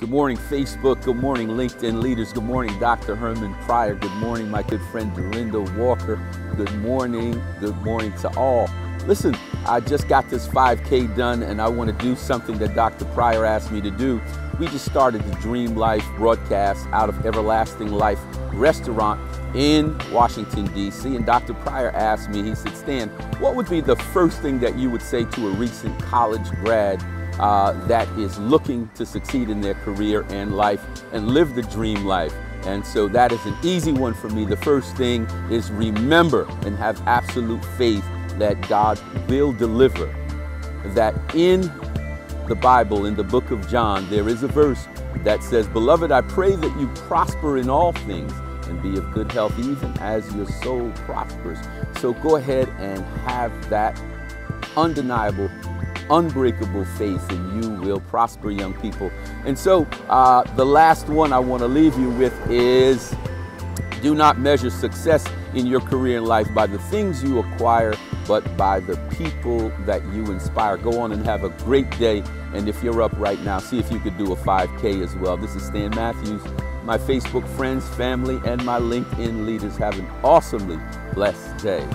Good morning, Facebook. Good morning, LinkedIn leaders. Good morning, Dr. Herman Pryor. Good morning, my good friend Dorinda Walker. Good morning. Good morning to all. Listen, I just got this 5K done and I want to do something that Dr. Pryor asked me to do. We just started the Dream Life broadcast out of Everlasting Life restaurant in Washington, D.C. And Dr. Pryor asked me, he said, Stan, what would be the first thing that you would say to a recent college grad uh, that is looking to succeed in their career and life and live the dream life. And so that is an easy one for me. The first thing is remember and have absolute faith that God will deliver. That in the Bible, in the book of John, there is a verse that says, Beloved, I pray that you prosper in all things and be of good health, even as your soul prospers. So go ahead and have that undeniable unbreakable faith and you will prosper, young people. And so, uh, the last one I want to leave you with is do not measure success in your career and life by the things you acquire, but by the people that you inspire. Go on and have a great day. And if you're up right now, see if you could do a 5K as well. This is Stan Matthews. My Facebook friends, family, and my LinkedIn leaders have an awesomely blessed day.